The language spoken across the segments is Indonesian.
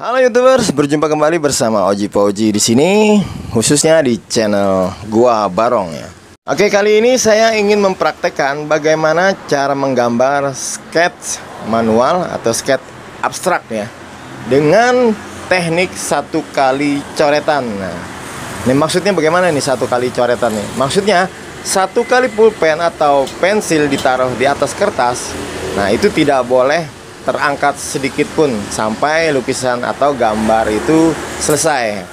Halo YouTubers, berjumpa kembali bersama Oji Pauji di sini, khususnya di channel Gua Barong ya. Oke, kali ini saya ingin mempraktekkan bagaimana cara menggambar sketch manual atau sketch abstrak ya dengan teknik satu kali coretan. Nah, ini maksudnya bagaimana nih satu kali coretan nih? Maksudnya satu kali pulpen atau pensil ditaruh di atas kertas, nah itu tidak boleh terangkat sedikit pun sampai lukisan atau gambar itu selesai.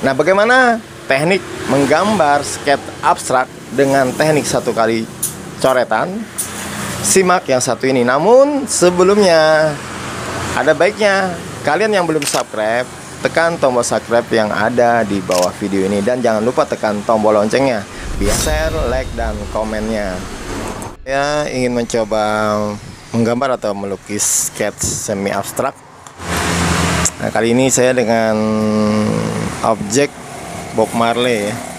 Nah, bagaimana teknik menggambar sketch abstrak dengan teknik satu kali coretan? Simak yang satu ini. Namun sebelumnya ada baiknya kalian yang belum subscribe tekan tombol subscribe yang ada di bawah video ini dan jangan lupa tekan tombol loncengnya biar share, like dan komennya. Saya ingin mencoba menggambar atau melukis sketch semi abstrak. Nah, kali ini saya dengan objek Bob Marley ya.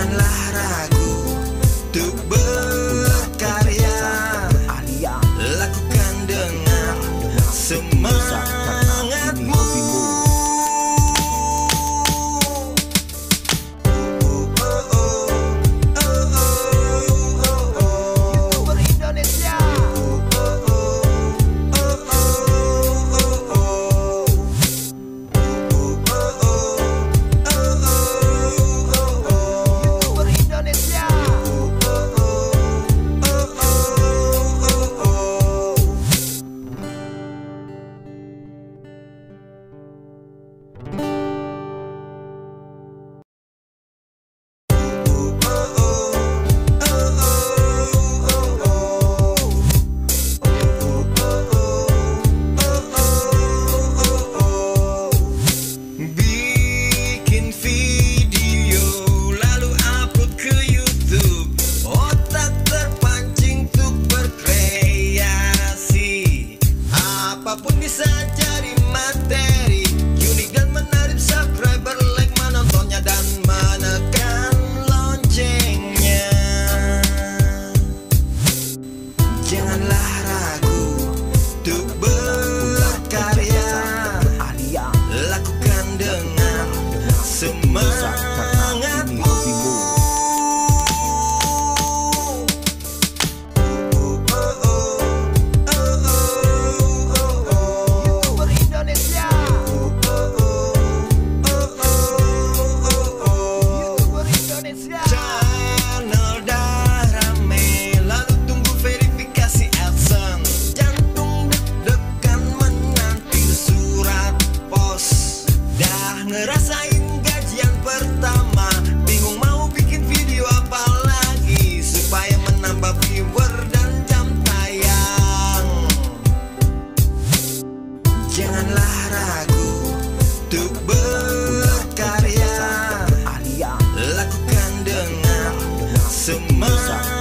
Janganlah ragu Apa pun bisa jadi materi. Unik dan menarik subscriber like menontonnya dan menekan loncengnya. Janganlah ragu untuk berkarya Peace.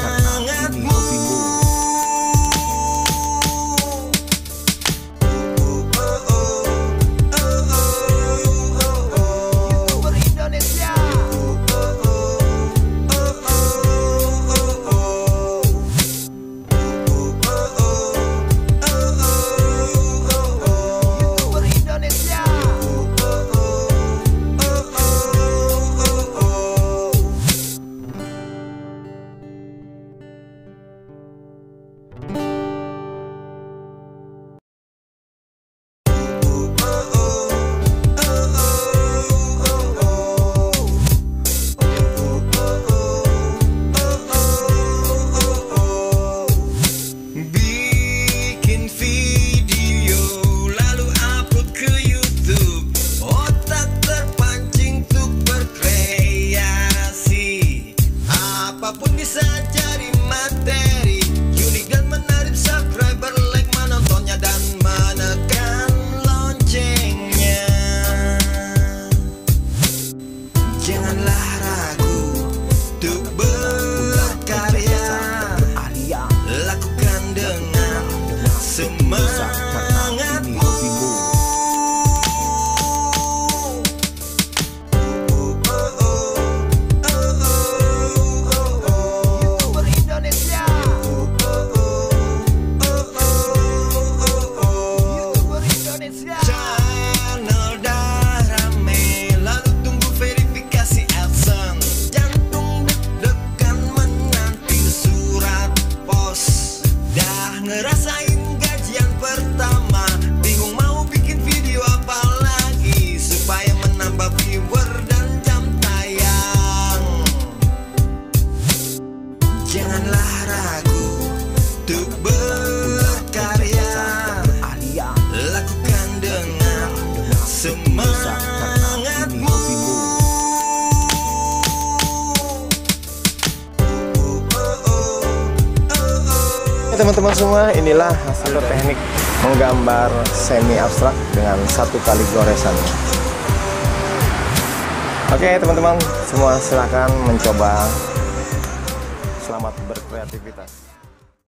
Teman-teman semua, inilah hasil teknik menggambar semi abstrak dengan satu kali goresannya. Oke teman-teman, semua silahkan mencoba. Selamat berkreativitas.